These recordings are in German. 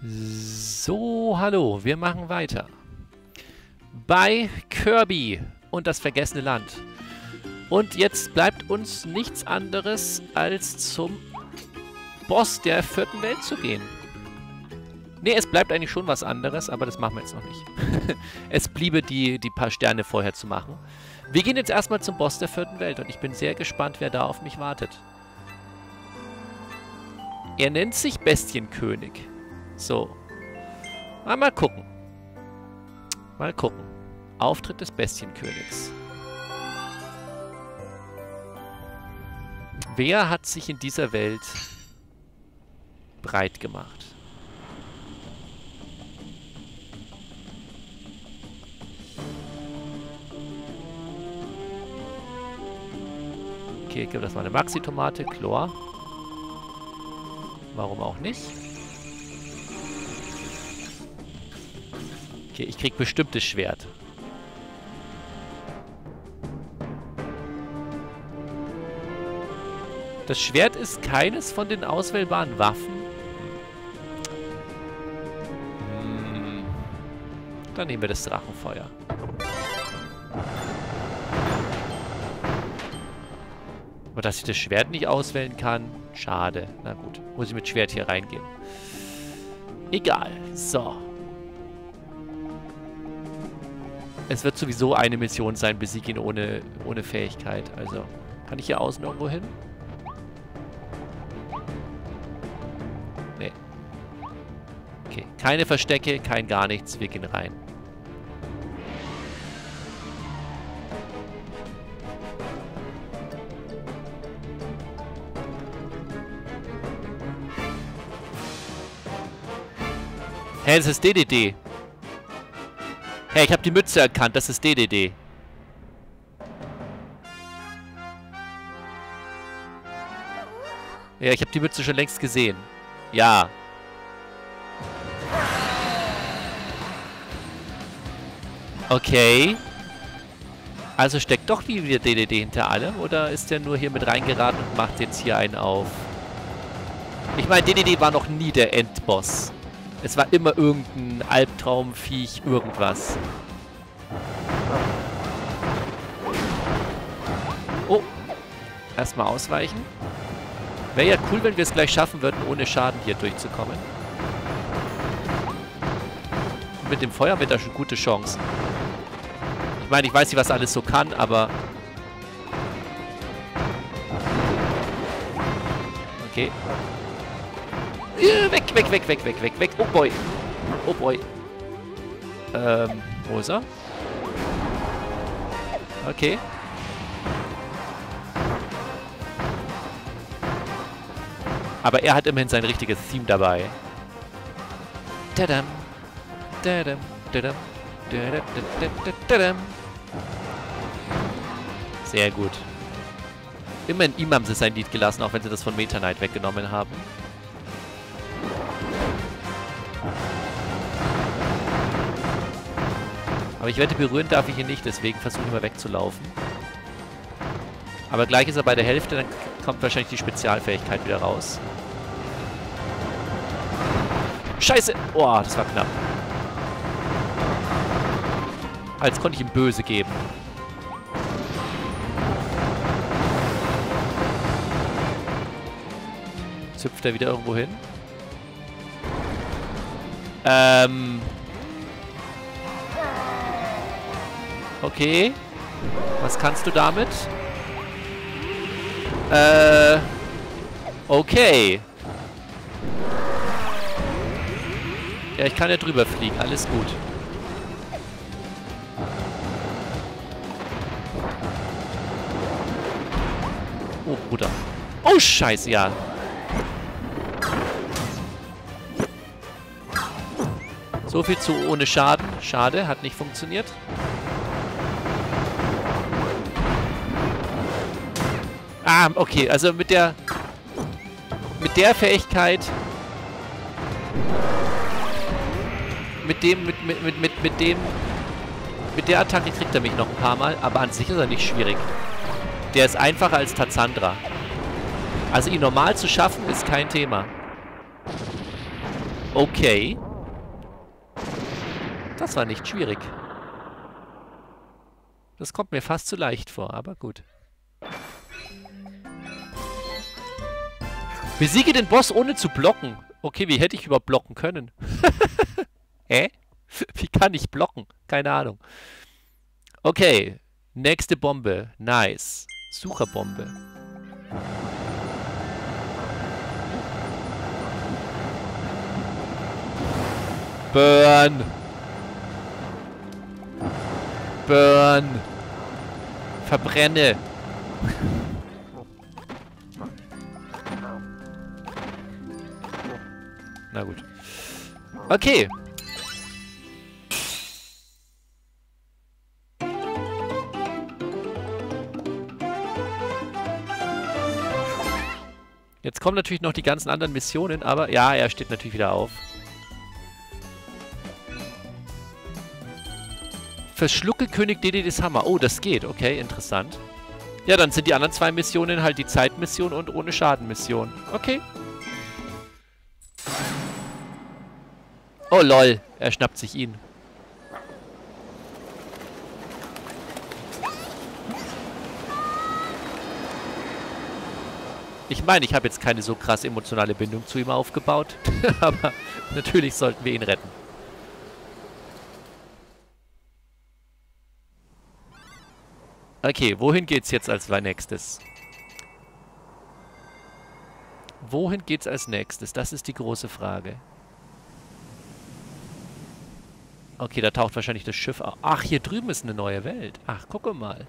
So, hallo, wir machen weiter. Bei Kirby und das vergessene Land. Und jetzt bleibt uns nichts anderes, als zum Boss der vierten Welt zu gehen. Ne, es bleibt eigentlich schon was anderes, aber das machen wir jetzt noch nicht. es bliebe die, die paar Sterne vorher zu machen. Wir gehen jetzt erstmal zum Boss der vierten Welt und ich bin sehr gespannt, wer da auf mich wartet. Er nennt sich Bestienkönig. So. Mal, gucken. Mal gucken. Auftritt des Bestienkönigs. Wer hat sich in dieser Welt breit gemacht? Okay, ich gebe das mal eine Maxi-Tomate. Chlor. Warum auch nicht? Okay, ich krieg bestimmt das Schwert. Das Schwert ist keines von den auswählbaren Waffen. Hm. Dann nehmen wir das Drachenfeuer. Aber dass ich das Schwert nicht auswählen kann, schade. Na gut, muss ich mit Schwert hier reingehen. Egal. So. Es wird sowieso eine Mission sein, besieg ihn ohne, ohne Fähigkeit. Also, kann ich hier außen irgendwo hin? Nee. Okay, keine Verstecke, kein gar nichts. Wir gehen rein. Hä, hey, das ist DDD. Hey, ich habe die Mütze erkannt. Das ist DDD. Ja, ich habe die Mütze schon längst gesehen. Ja. Okay. Also steckt doch wieder DDD hinter allem? Oder ist der nur hier mit reingeraten und macht jetzt hier einen auf? Ich meine, DDD war noch nie der Endboss. Es war immer irgendein Albtraumviech, irgendwas. Oh. Erstmal ausweichen. Wäre ja cool, wenn wir es gleich schaffen würden, ohne Schaden hier durchzukommen. mit dem Feuer haben wir da schon gute Chancen. Ich meine, ich weiß nicht, was alles so kann, aber... Okay. Weg, weg, weg, weg, weg, weg, weg. Oh boy. Oh boy. Ähm, wo ist er? Okay. Aber er hat immerhin sein richtiges Theme dabei. Tadam. Tadam. Tadam. Tadam. Sehr gut. Immerhin haben sie sein Lied gelassen, auch wenn sie das von Meta Knight weggenommen haben. Aber ich wette, berühren darf ich ihn nicht, deswegen versuche ich mal wegzulaufen. Aber gleich ist er bei der Hälfte, dann kommt wahrscheinlich die Spezialfähigkeit wieder raus. Scheiße! Oh, das war knapp. Als konnte ich ihm böse geben. Jetzt hüpft er wieder irgendwo hin. Ähm... Okay. Was kannst du damit? Äh... Okay. Ja, ich kann ja drüber fliegen. Alles gut. Oh, Bruder. Oh, scheiße, ja. So viel zu ohne Schaden. Schade, hat nicht funktioniert. Ah, okay, also mit der... Mit der Fähigkeit... Mit dem, mit, mit, mit, mit, mit dem... Mit der Attacke kriegt er mich noch ein paar Mal, aber an sich ist er nicht schwierig. Der ist einfacher als Tazandra. Also ihn normal zu schaffen, ist kein Thema. Okay. Das war nicht schwierig. Das kommt mir fast zu leicht vor, aber gut. Besiege den Boss ohne zu blocken. Okay, wie hätte ich überhaupt blocken können? Hä? Wie kann ich blocken? Keine Ahnung. Okay, nächste Bombe. Nice. Sucherbombe. Burn! Burn! Verbrenne! Na gut. Okay. Jetzt kommen natürlich noch die ganzen anderen Missionen, aber ja, er steht natürlich wieder auf. Verschlucke König Dededis Hammer. Oh, das geht. Okay, interessant. Ja, dann sind die anderen zwei Missionen halt die Zeitmission und ohne Schadenmission. Okay. Oh lol, er schnappt sich ihn. Ich meine, ich habe jetzt keine so krass emotionale Bindung zu ihm aufgebaut, aber natürlich sollten wir ihn retten. Okay, wohin geht's jetzt als nächstes? Wohin geht's als nächstes? Das ist die große Frage. Okay, da taucht wahrscheinlich das Schiff auf. Ach, hier drüben ist eine neue Welt. Ach, gucke mal.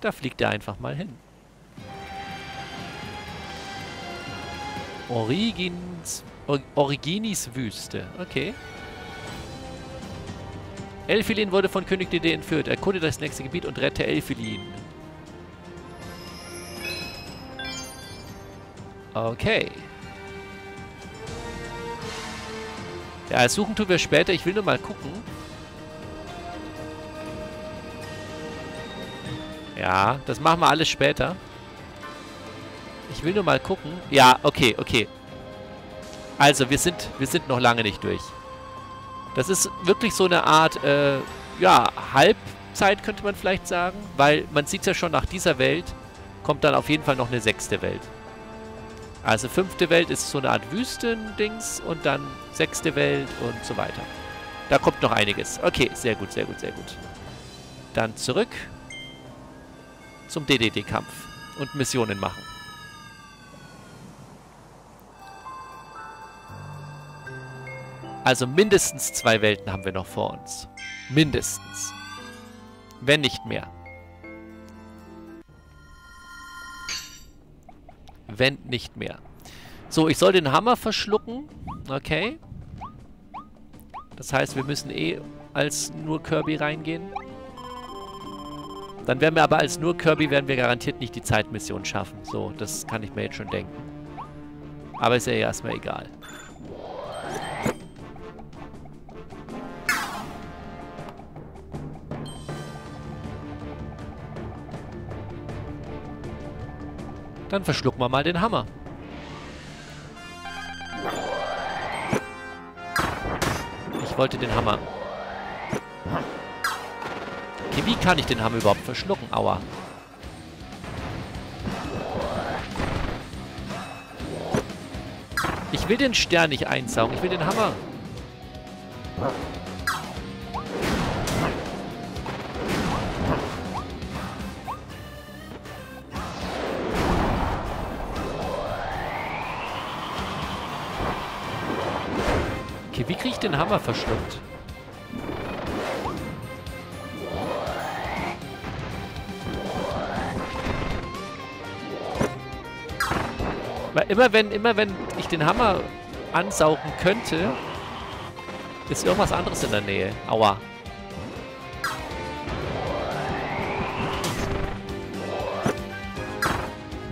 Da fliegt er einfach mal hin. Origins, Originis Wüste. Okay. Elfilin wurde von König DD entführt. Erkunde das nächste Gebiet und rette Elfilin. Okay. Ja, suchen tun wir später. Ich will nur mal gucken. Ja, das machen wir alles später. Ich will nur mal gucken. Ja, okay, okay. Also, wir sind, wir sind noch lange nicht durch. Das ist wirklich so eine Art, äh, ja, Halbzeit könnte man vielleicht sagen. Weil man sieht ja schon, nach dieser Welt kommt dann auf jeden Fall noch eine sechste Welt. Also fünfte Welt ist so eine Art Wüstendings und dann sechste Welt und so weiter. Da kommt noch einiges. Okay, sehr gut, sehr gut, sehr gut. Dann zurück zum DDD-Kampf und Missionen machen. Also mindestens zwei Welten haben wir noch vor uns. Mindestens. Wenn nicht mehr. Wenn nicht mehr. So, ich soll den Hammer verschlucken. Okay. Das heißt, wir müssen eh als nur Kirby reingehen. Dann werden wir aber als nur Kirby werden wir garantiert nicht die Zeitmission schaffen. So, das kann ich mir jetzt schon denken. Aber ist ja erstmal egal. Dann verschlucken wir mal den Hammer. Ich wollte den Hammer. Okay, wie kann ich den Hammer überhaupt verschlucken? Aua. Ich will den Stern nicht einsaugen. Ich will den Hammer. Hammer verschluckt? Weil immer wenn, immer wenn ich den Hammer ansaugen könnte, ist irgendwas anderes in der Nähe. Aua.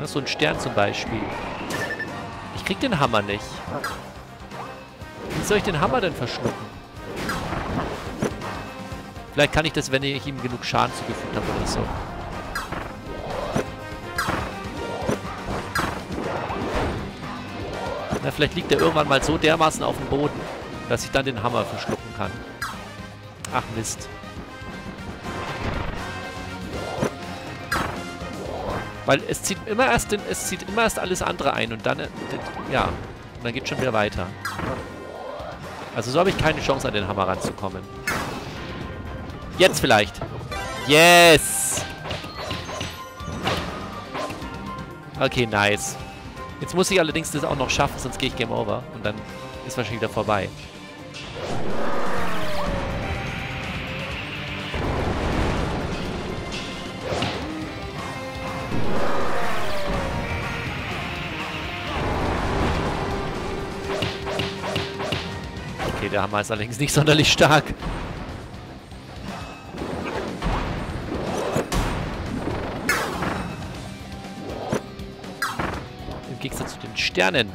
so ein Stern zum Beispiel. Ich krieg den Hammer nicht. Soll ich den Hammer denn verschlucken? Vielleicht kann ich das, wenn ich ihm genug Schaden zugefügt habe oder so. Na, vielleicht liegt er irgendwann mal so dermaßen auf dem Boden, dass ich dann den Hammer verschlucken kann. Ach Mist. Weil es zieht immer erst den, es zieht immer erst alles andere ein und dann, äh, ja, und dann geht schon wieder weiter. Also so habe ich keine Chance, an den Hammer ranzukommen. Jetzt vielleicht. Yes! Okay, nice. Jetzt muss ich allerdings das auch noch schaffen, sonst gehe ich Game Over. Und dann ist wahrscheinlich wieder vorbei. Der Hammer ist allerdings nicht sonderlich stark. Im Gegensatz zu den Sternen.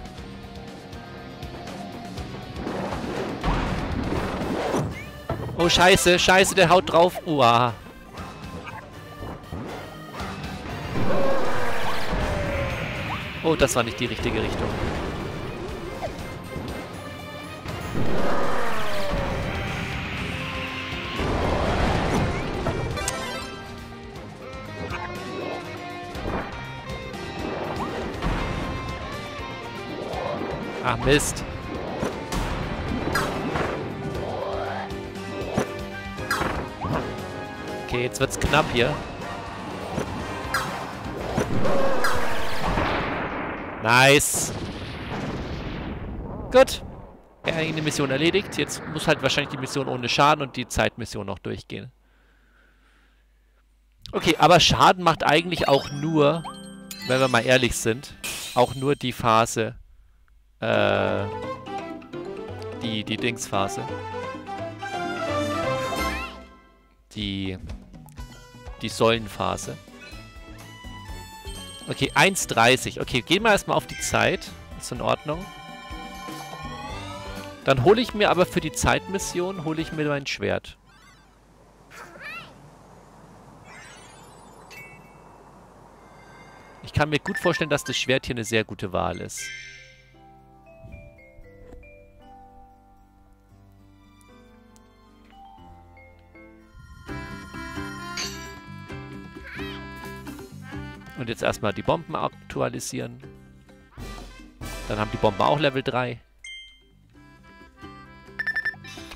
Oh, scheiße, scheiße, der haut drauf. Uah. Oh, das war nicht die richtige Richtung. Mist. Okay, jetzt wird's knapp hier. Nice. Gut. Eine Mission erledigt. Jetzt muss halt wahrscheinlich die Mission ohne Schaden und die Zeitmission noch durchgehen. Okay, aber Schaden macht eigentlich auch nur, wenn wir mal ehrlich sind, auch nur die Phase, äh, die, die Dingsphase. Die, die Säulenphase. Okay, 1,30. Okay, gehen wir erstmal auf die Zeit. Ist in Ordnung. Dann hole ich mir aber für die Zeitmission, hole ich mir mein Schwert. Ich kann mir gut vorstellen, dass das Schwert hier eine sehr gute Wahl ist. Und jetzt erstmal die Bomben aktualisieren. Dann haben die Bomben auch Level 3.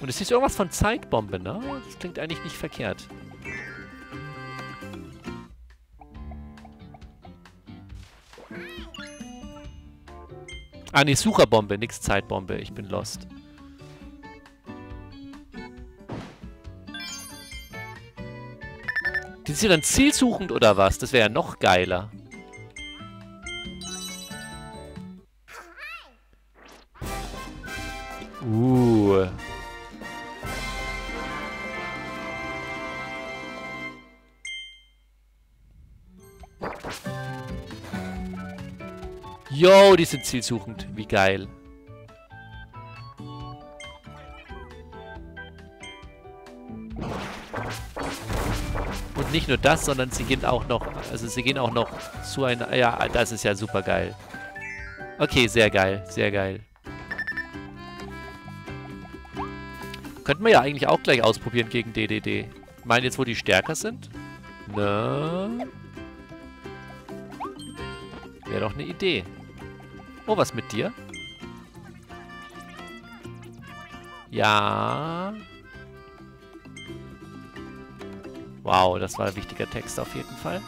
Und es ist irgendwas von Zeitbombe, ne? Das klingt eigentlich nicht verkehrt. Ah, ne, Sucherbombe, nix Zeitbombe. Ich bin lost. Sind dann zielsuchend oder was? Das wäre ja noch geiler. Uh. Yo, die sind zielsuchend. Wie geil. Nicht nur das, sondern sie gehen auch noch, also sie gehen auch noch zu einer, ja, das ist ja super geil. Okay, sehr geil, sehr geil. Könnten wir ja eigentlich auch gleich ausprobieren gegen DDD. Ich meine jetzt, wo die stärker sind? Ne? Wäre doch eine Idee. Oh, was mit dir? Ja. Wow, das war ein wichtiger Text auf jeden Fall.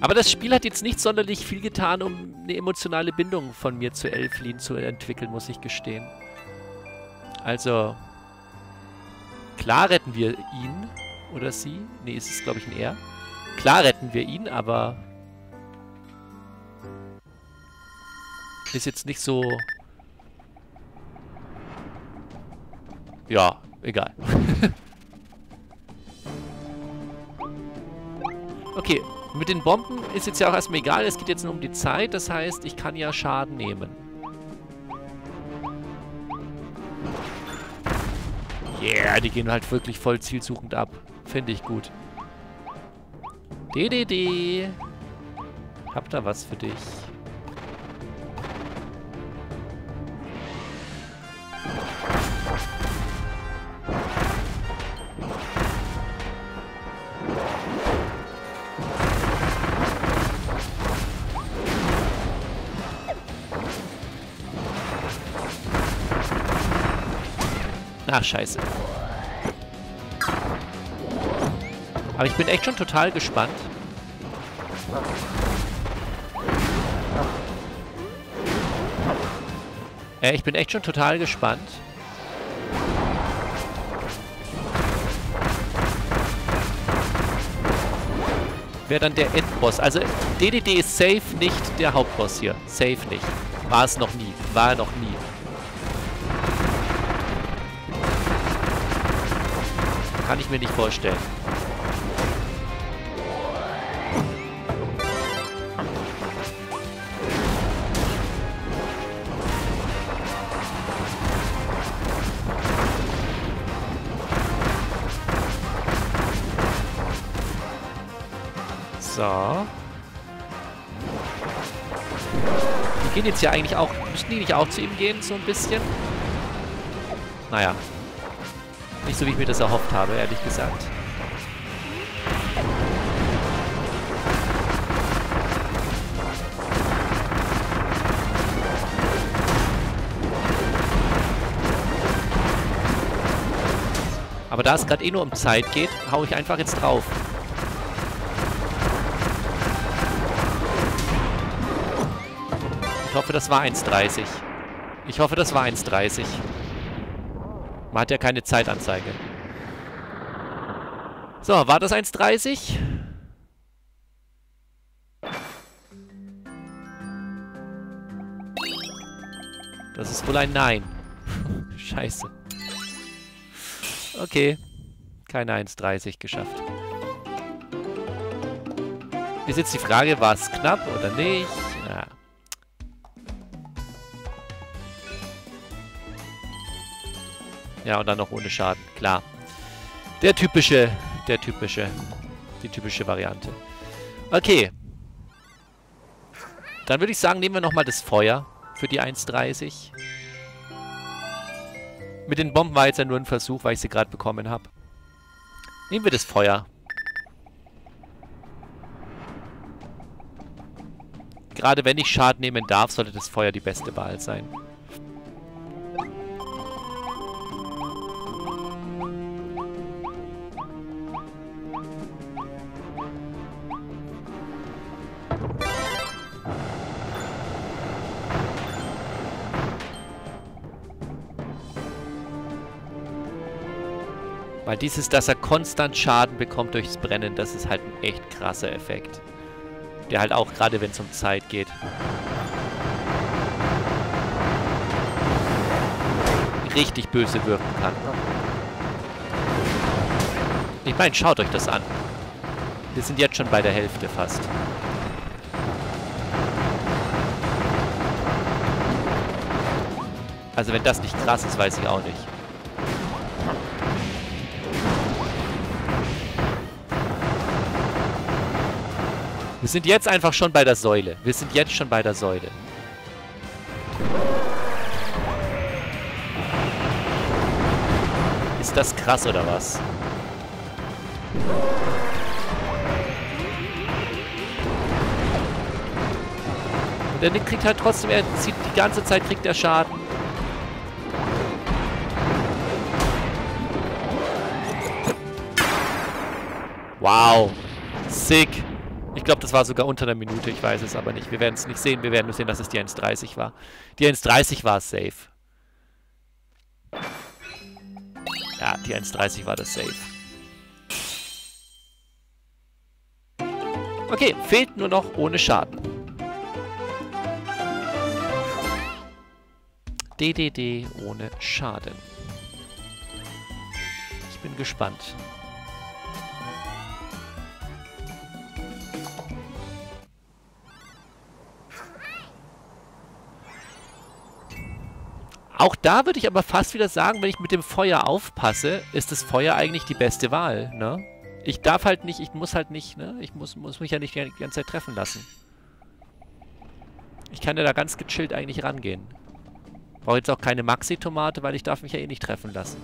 Aber das Spiel hat jetzt nicht sonderlich viel getan, um eine emotionale Bindung von mir zu Elflin zu entwickeln, muss ich gestehen. Also, klar retten wir ihn oder sie. Nee, ist es glaube ich ein Er. Klar retten wir ihn, aber ist jetzt nicht so... Ja, egal. okay, mit den Bomben ist jetzt ja auch erstmal egal. Es geht jetzt nur um die Zeit. Das heißt, ich kann ja Schaden nehmen. Yeah, die gehen halt wirklich voll zielsuchend ab. Finde ich gut. DDD. Hab da was für dich. Ach, scheiße. Aber ich bin echt schon total gespannt. Äh, ich bin echt schon total gespannt. Wer dann der Endboss. Also DDD ist safe nicht der Hauptboss hier. Safe nicht. War es noch nie. War er noch nie. Kann ich mir nicht vorstellen. So. Die gehen jetzt ja eigentlich auch... Müssen die nicht auch zu ihm gehen, so ein bisschen? Naja. Nicht so, wie ich mir das erhofft habe, ehrlich gesagt. Aber da es gerade eh nur um Zeit geht, hau ich einfach jetzt drauf. Ich hoffe, das war 1,30. Ich hoffe, das war 1,30. Man hat ja keine Zeitanzeige. So, war das 1,30? Das ist wohl ein Nein. Scheiße. Okay. Keine 1,30 geschafft. Ist jetzt die Frage, war es knapp oder nicht? Ja. Und dann noch ohne Schaden. Klar. Der typische, der typische, die typische Variante. Okay. Dann würde ich sagen, nehmen wir nochmal das Feuer für die 1,30. Mit den Bomben war jetzt ja nur ein Versuch, weil ich sie gerade bekommen habe. Nehmen wir das Feuer. Gerade wenn ich Schaden nehmen darf, sollte das Feuer die beste Wahl sein. Dieses, dass er konstant Schaden bekommt durchs Brennen, das ist halt ein echt krasser Effekt. Der halt auch gerade, wenn es um Zeit geht. Richtig böse wirken kann. Ich meine, schaut euch das an. Wir sind jetzt schon bei der Hälfte fast. Also wenn das nicht krass ist, weiß ich auch nicht. Wir sind jetzt einfach schon bei der Säule. Wir sind jetzt schon bei der Säule. Ist das krass oder was? Und der Nick kriegt halt trotzdem, er zieht die ganze Zeit, kriegt er Schaden. Wow. Sick. War sogar unter einer Minute. Ich weiß es aber nicht. Wir werden es nicht sehen. Wir werden nur sehen, dass es die 1.30 war. Die 1.30 war safe. Ja, die 1.30 war das safe. Okay, fehlt nur noch ohne Schaden. DDD ohne Schaden. Ich bin gespannt. Auch da würde ich aber fast wieder sagen, wenn ich mit dem Feuer aufpasse, ist das Feuer eigentlich die beste Wahl, ne? Ich darf halt nicht, ich muss halt nicht, ne? Ich muss, muss mich ja nicht die ganze Zeit treffen lassen. Ich kann ja da ganz gechillt eigentlich rangehen. Brauche jetzt auch keine Maxi-Tomate, weil ich darf mich ja eh nicht treffen lassen.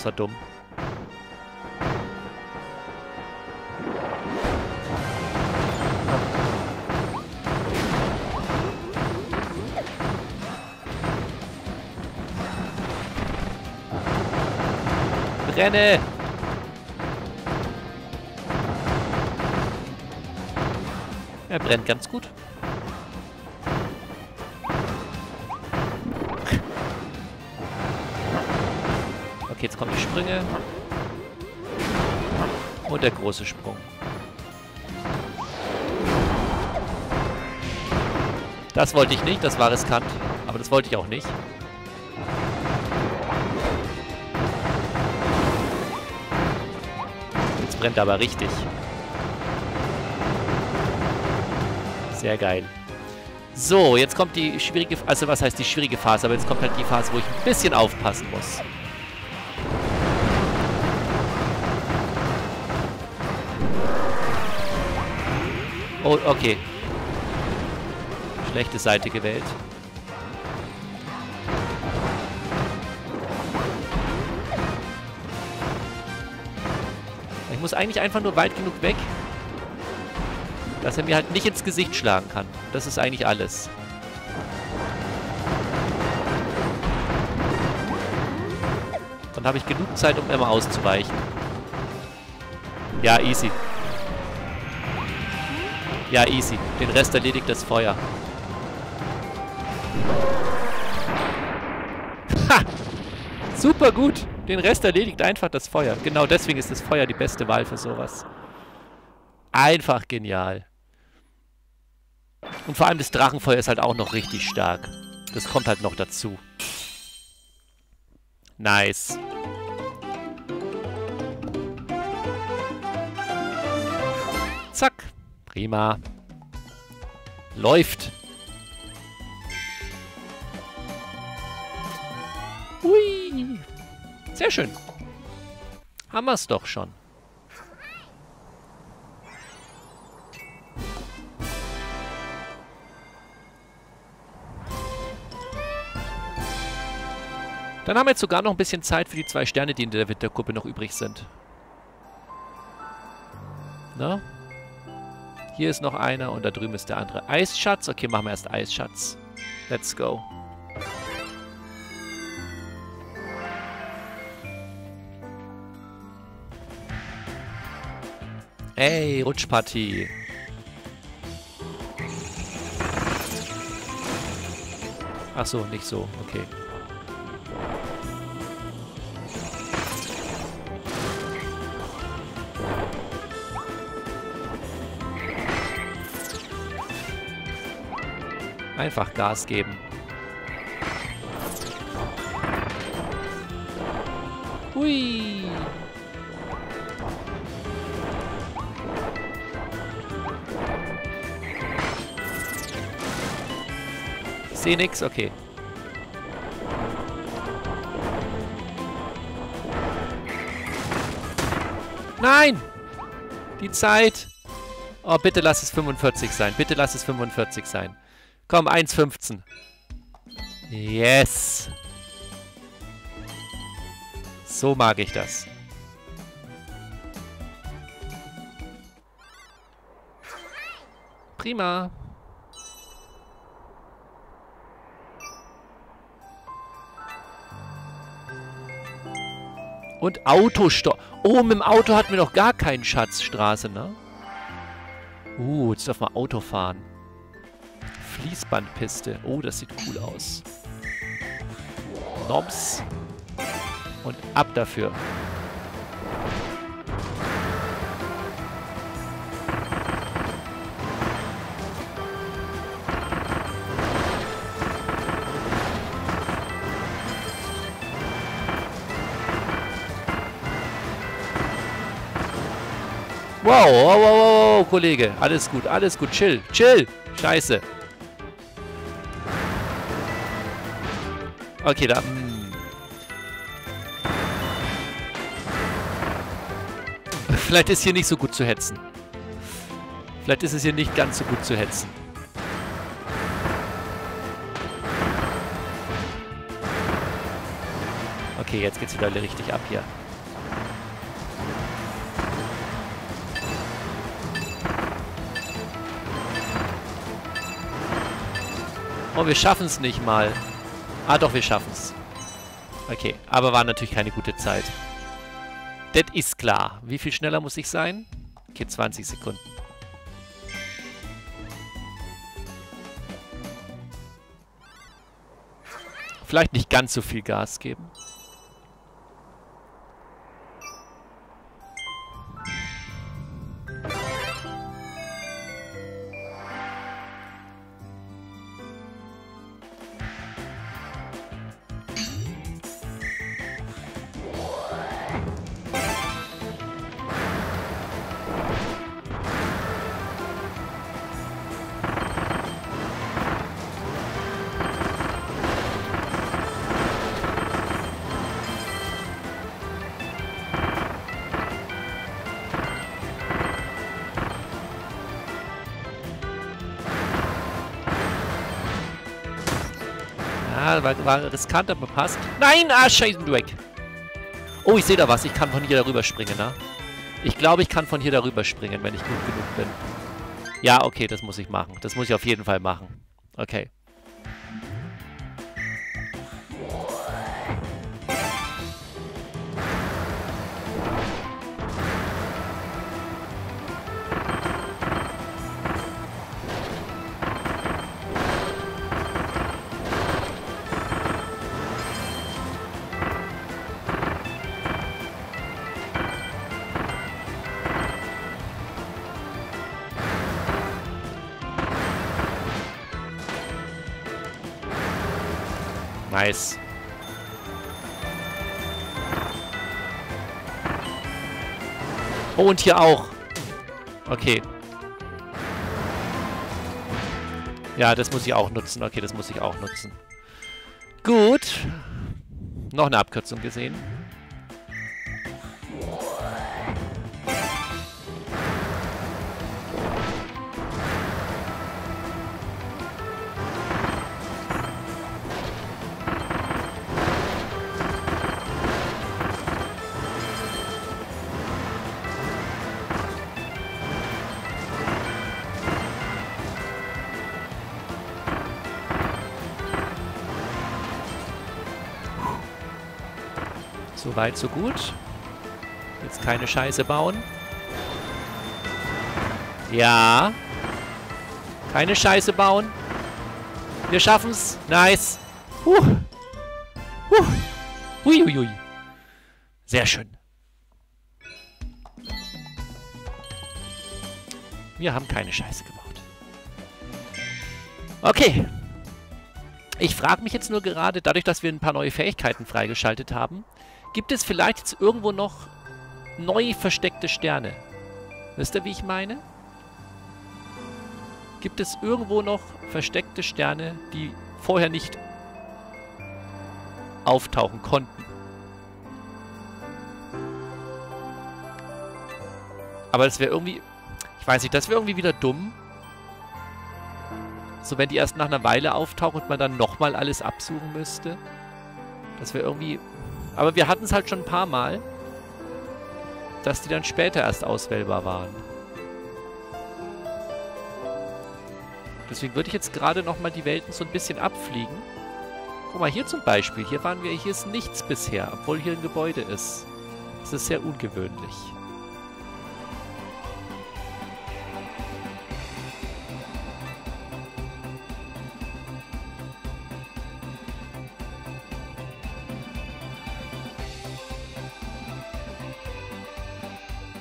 Das war dumm. Brenne! Er brennt ganz gut. Sprünge. Und der große Sprung. Das wollte ich nicht, das war riskant. Aber das wollte ich auch nicht. Jetzt brennt er aber richtig. Sehr geil. So, jetzt kommt die schwierige... Also was heißt die schwierige Phase? Aber jetzt kommt halt die Phase, wo ich ein bisschen aufpassen muss. Oh, okay. Schlechte Seite gewählt. Ich muss eigentlich einfach nur weit genug weg, dass er mir halt nicht ins Gesicht schlagen kann. Das ist eigentlich alles. Dann habe ich genug Zeit, um immer auszuweichen. Ja, easy. Ja, easy. Den Rest erledigt das Feuer. Ha! Super gut. Den Rest erledigt einfach das Feuer. Genau deswegen ist das Feuer die beste Wahl für sowas. Einfach genial. Und vor allem das Drachenfeuer ist halt auch noch richtig stark. Das kommt halt noch dazu. Nice. Zack. Prima. Läuft. Hui. Sehr schön. Haben wir es doch schon. Dann haben wir jetzt sogar noch ein bisschen Zeit für die zwei Sterne, die in der Winterkuppe noch übrig sind. Na? Hier ist noch einer und da drüben ist der andere. Eisschatz. Okay, machen wir erst Eisschatz. Let's go. Ey, Rutschpartie. Ach so, nicht so. Okay. Einfach Gas geben. Hui. Ich sehe nix, okay. Nein! Die Zeit! Oh, bitte lass es 45 sein. Bitte lass es 45 sein. Komm, 1,15. Yes. So mag ich das. Prima. Und Autostopp. Oh, mit dem Auto hatten wir noch gar keinen Schatzstraße, ne? Uh, jetzt darf man Auto fahren. Fließbandpiste. Oh, das sieht cool aus. Noms. Und ab dafür. Wow, wow, wow, wow, Kollege. Alles gut, alles gut. Chill, chill. Scheiße. Okay, da... Vielleicht ist hier nicht so gut zu hetzen. Vielleicht ist es hier nicht ganz so gut zu hetzen. Okay, jetzt geht's wieder richtig ab hier. Oh, wir schaffen es nicht mal. Ah, doch, wir schaffen es. Okay, aber war natürlich keine gute Zeit. Das ist klar. Wie viel schneller muss ich sein? Okay, 20 Sekunden. Vielleicht nicht ganz so viel Gas geben. War, riskant, aber passt. Nein! Ah, scheiße, du weg. Oh, ich sehe da was. Ich kann von hier darüber springen, ne? Ich glaube, ich kann von hier darüber springen, wenn ich gut genug bin. Ja, okay, das muss ich machen. Das muss ich auf jeden Fall machen. Okay. Nice. Oh, und hier auch. Okay. Ja, das muss ich auch nutzen. Okay, das muss ich auch nutzen. Gut. Noch eine Abkürzung gesehen. So weit, so gut. Jetzt keine Scheiße bauen. Ja. Keine Scheiße bauen. Wir schaffen's. Nice. Huh. Huh. Huiuiui. Sehr schön. Wir haben keine Scheiße gebaut. Okay. Ich frage mich jetzt nur gerade, dadurch, dass wir ein paar neue Fähigkeiten freigeschaltet haben, Gibt es vielleicht jetzt irgendwo noch neu versteckte Sterne? Wisst ihr, wie ich meine? Gibt es irgendwo noch versteckte Sterne, die vorher nicht auftauchen konnten? Aber das wäre irgendwie... Ich weiß nicht, das wäre irgendwie wieder dumm. So, wenn die erst nach einer Weile auftauchen und man dann nochmal alles absuchen müsste. Das wäre irgendwie aber wir hatten es halt schon ein paar Mal, dass die dann später erst auswählbar waren. Deswegen würde ich jetzt gerade nochmal die Welten so ein bisschen abfliegen. Guck mal, hier zum Beispiel. Hier waren wir, hier ist nichts bisher, obwohl hier ein Gebäude ist. Das ist sehr ungewöhnlich.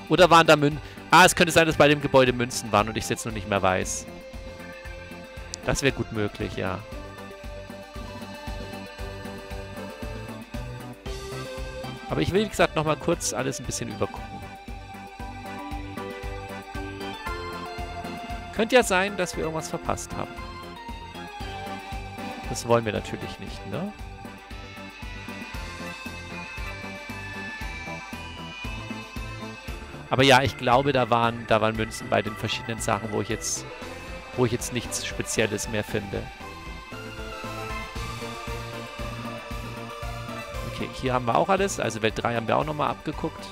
Oder waren da Münzen? Ah, es könnte sein, dass bei dem Gebäude Münzen waren und ich es jetzt noch nicht mehr weiß. Das wäre gut möglich, ja. Aber ich will, wie gesagt, nochmal kurz alles ein bisschen übergucken. Könnte ja sein, dass wir irgendwas verpasst haben. Das wollen wir natürlich nicht, ne? Aber ja, ich glaube, da waren, da waren Münzen bei den verschiedenen Sachen, wo ich jetzt, wo ich jetzt nichts Spezielles mehr finde. Okay, hier haben wir auch alles. Also Welt 3 haben wir auch nochmal abgeguckt.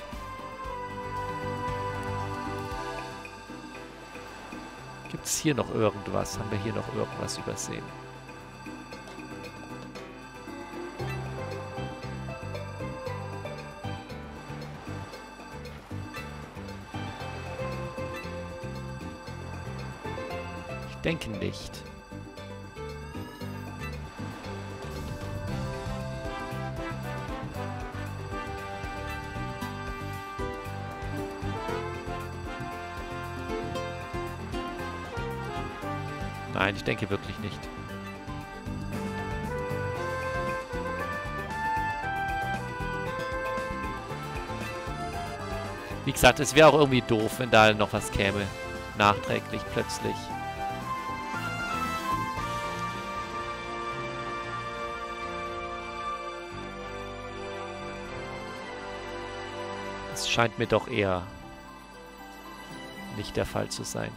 Gibt es hier noch irgendwas? Haben wir hier noch irgendwas übersehen? Ich denke nicht. Nein, ich denke wirklich nicht. Wie gesagt, es wäre auch irgendwie doof, wenn da noch was käme. Nachträglich, plötzlich. Scheint mir doch eher nicht der Fall zu sein.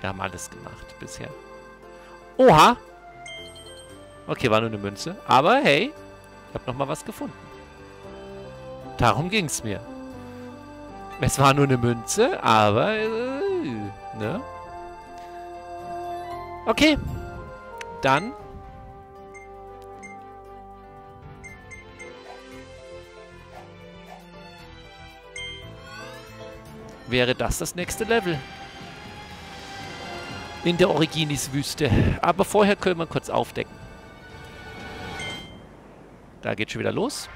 Wir haben alles gemacht bisher. Oha! Okay, war nur eine Münze. Aber hey, ich habe nochmal was gefunden. Darum ging es mir. Es war nur eine Münze, aber... Äh, ne? Okay. Dann... Wäre das das nächste Level in der Originis-Wüste. Aber vorher können wir kurz aufdecken. Da geht schon wieder los.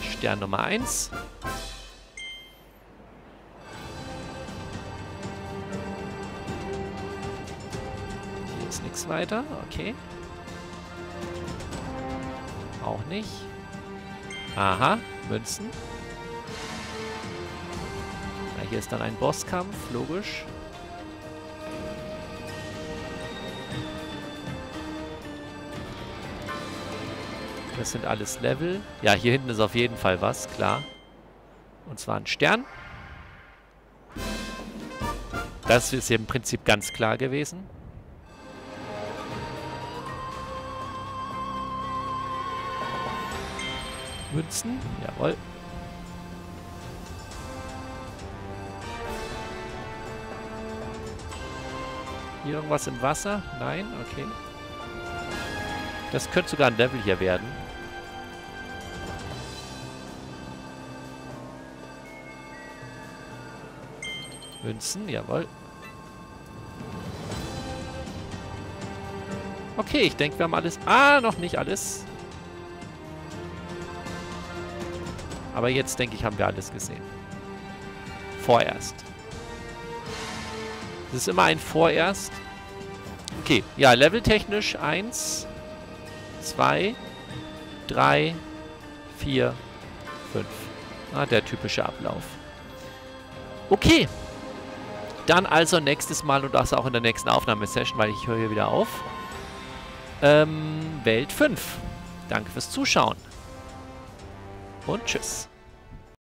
Stern Nummer 1. Hier weiter. Okay. Auch nicht. Aha, Münzen. Ja, hier ist dann ein Bosskampf, logisch. Das sind alles Level. Ja, hier hinten ist auf jeden Fall was, klar. Und zwar ein Stern. Das ist im Prinzip ganz klar gewesen. Münzen, jawohl. Hier irgendwas im Wasser? Nein? Okay. Das könnte sogar ein Level hier werden. Münzen, jawohl. Okay, ich denke, wir haben alles... Ah, noch nicht alles. Aber jetzt, denke ich, haben wir alles gesehen. Vorerst. Das ist immer ein Vorerst. Okay, ja, leveltechnisch 1, 2, 3, 4, 5. Ah, der typische Ablauf. Okay. Dann also nächstes Mal und das auch in der nächsten Aufnahmesession, weil ich höre hier wieder auf. Ähm, Welt 5. Danke fürs Zuschauen. Und tschüss.